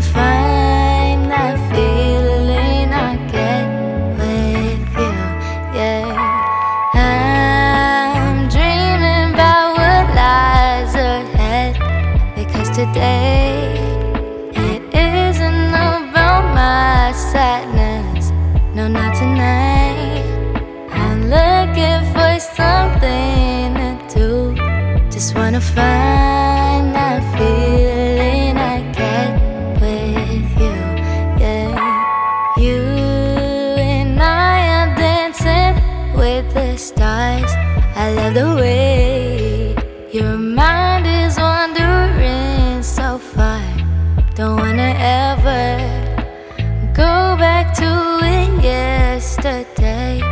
find that feeling I get with you, yeah. I'm dreaming about what lies ahead Because today it isn't about my sadness. No, not tonight. I'm looking for something to do. Just wanna find I love the way your mind is wandering so far. Don't wanna ever go back to it yesterday.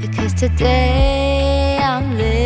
Because today I'm living.